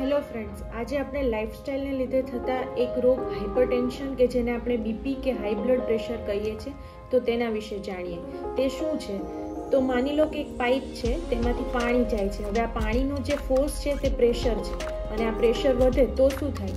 Hello friends આજે આપણે લાઇફસ્ટાઈલને લીધે થતા એક રોગ હાઇપરટેન્શન કે જેને આપણે બીપી કે હાઈ બ્લડ પ્રેશર કહીએ છીએ, તો તેના વિશે જાણીએ. તે શું છે? તો માની લો કે એક પાઇપ છે, તેમાંથી પાણી જાય છે. હવે આ પાણીનો જે ફોર્સ છે, તે પ્રેશર છે. અને આ પ્રેશર વધે તો શું થાય?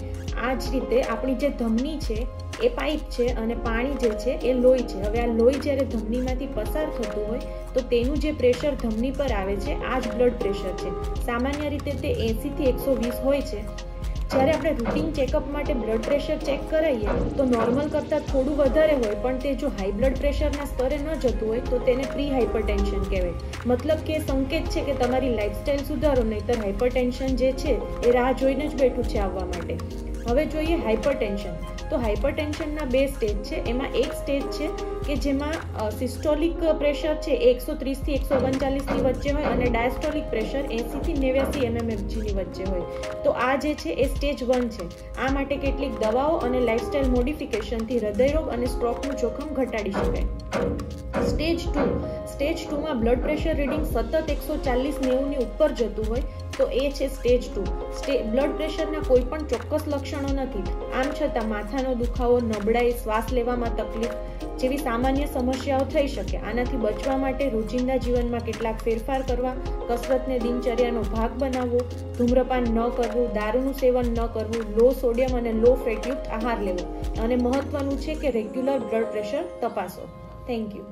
આ જ રીતે આપણી જે ધમની છે, એ પાઇપ છે અને પાણી જે છે, એ લોહી છે. હવે આ લોહી જ્યારે ધમનીમાંથી પસાર થતું હોય, તો તેનું જે પ્રેશર ધમની પર આવે છે, આ જ બ્લડ પ્રેશર છે. સામાન્ય રીતે તે એંસીથી એકસો વીસ હોય છે. જ્યારે આપણે રૂટીન ચેકઅપ માટે બ્લડ પ્રેશર ચેક કરાવીએ તો નોર્મલ કરતાં થોડું વધારે હોય, પણ તે જો હાઈ બ્લડ પ્રેશરના સ્તરે ન જતું હોય, તો તેને પ્રી હાઇપરટેન્શન કહેવાય. મતલબ કે સંકેત છે કે તમારી લાઇફસ્ટાઇલ સુધારો, નહીતર હાઇપરટેન્શન જે છે, એ રાહ જોઈને જ બેઠું છે આવવા માટે. હવે જોઈએ હાઇપરટેન્શન તો હાઇપરટેન્શનના બે સ્ટેજ છે. એમાં એક સ્ટેજ છે કે જેમાં સિસ્ટોલિક પ્રેશર છે એકસો ત્રીસથી એકસો ઓગણચાલીસની વચ્ચે હોય અને ડાયસ્ટોલિક પ્રેશર એંસીથી નેવ્યાસી એમએમએફજીની વચ્ચે હોય. તો આ જે છે એ સ્ટેજ વન છે. આ માટે કેટલીક દવાઓ અને લાઇફસ્ટાઇલ મોડિફિકેશનથી હૃદયરોગ અને સ્ટ્રોકનું જોખમ ઘટાડી શકાય. સ્ટેજ ટુ સ્ટેજ ટુમાં બ્લડ પ્રેશર રીડિંગ સતત એકસો ચાલીસ નેવુંની ઉપર જતું હોય, તો એ છે સ્ટેજ ટુ સ્ટે બ્લડ પ્રેશરના કોઈ પણ ચોક્કસ લક્ષણો નથી. આમ છતાં માથાનો દુખાવો, નબળાઈ, શ્વાસ લેવામાં તકલીફ જેવી સામાન્ય સમસ્યાઓ થઈ શકે. આનાથી બચવા માટે રોજિંદા જીવનમાં કેટલાક ફેરફાર કરવા, કસરતને દિનચર્યાનો ભાગ બનાવવો, ધૂમ્રપાન ન કરવું, દારૂનું સેવન ન કરવું, લો સોડિયમ અને લો ફેટયુક્ત આહાર લેવો. અને મહત્વનું છે કે રેગ્યુલર બ્લડ પ્રેશર તપાસો. Thank you.